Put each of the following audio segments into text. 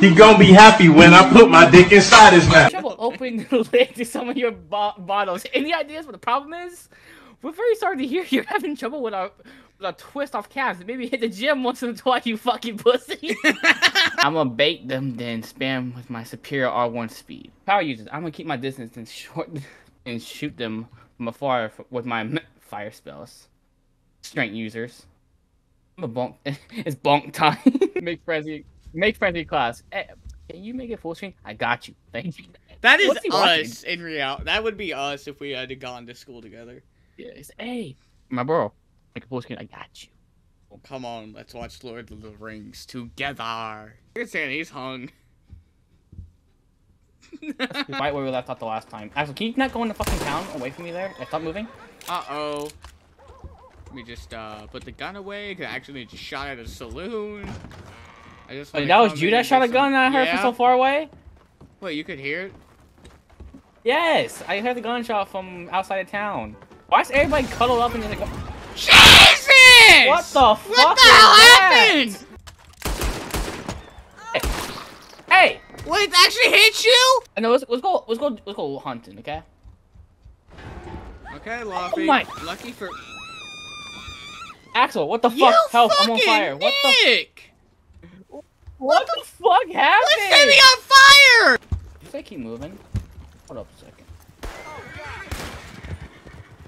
He gonna be happy when I put my dick inside his mouth. trouble opening the lid to some of your bo bottles. Any ideas what the problem is? We're very sorry to hear you're having trouble with our with our twist off calves. Maybe hit the gym once in a while, you fucking pussy. I'm gonna bait them, then spam with my superior R1 speed. Power users, I'm gonna keep my distance and short and shoot them from afar with my m- fire spells. Strength users. I'm a bonk. it's bonk time. make frenzy. Make frenzy class. Eh, can you make it full screen? I got you. Thank you. That is watching? us in reality. That would be us if we had gone to school together. Yes. Hey, my bro. Make a full screen. I got you. Well, come on, let's watch Lord of the Rings together. You're saying he's hung. right where we left off the last time. Actually, can you not go in the fucking town away from me there? Like, stop moving. Uh oh. Let me just uh put the gun away. Cause I actually just shot at a saloon. I just. Wait, that was you that shot a gun I heard yeah? from so far away? Wait, you could hear it? Yes, I heard the gunshot from outside of town. Why is everybody cuddled up and like, oh, Jesus! what the fuck What the hell happened? Hey! Wait, it actually hit you? Uh, I know. Let's, let's go. Let's go. Let's go hunting. Okay. Okay, Luffy. Oh my- Lucky for Axel, what the fuck? you. Help! I'm on fire. What the? Nick! What the fuck happened? You set me on fire! Just I keep moving. Hold up a second.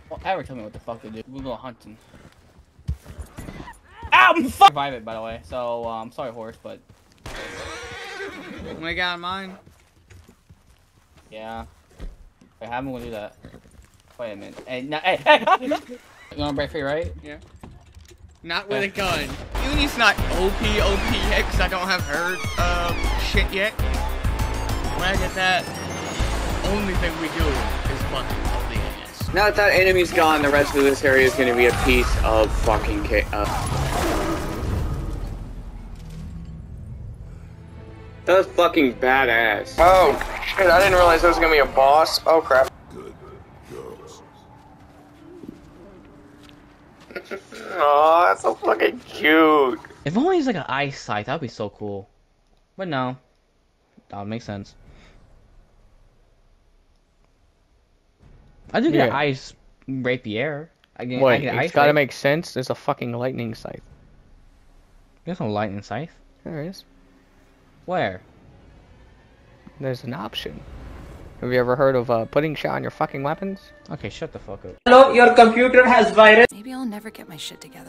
Don't ever tell me what the fuck to do. We'll go hunting. Ow! I'm fuck. Survive it, by the way. So, I'm um, sorry, horse, but Oh my god, mine. yeah. Wait, how am I gonna do that? Wait a minute. Hey, no, hey, hey! you wanna break free, right? Not with a gun. Uni's not OP OP yet because I don't have her uh, shit yet. When I get that, only thing we do is fucking up the ass. Now that that enemy's gone, the rest of this area is gonna be a piece of fucking ca- uh. That was fucking badass. Oh, shit, I didn't realize there was gonna be a boss. Oh, crap. Oh, that's so fucking cute. If only it's like an ice sight, that'd be so cool. But no. That would make sense. I do get Yeah. ice rapier. I get, I Wait, get it's ice gotta rape. make sense. There's a fucking lightning scythe. There's no lightning scythe. There is. Where? There's an option. Have you ever heard of uh, putting shit on your fucking weapons? Okay, shut the fuck up. Hello, your computer has virus. Maybe I'll never get my shit together.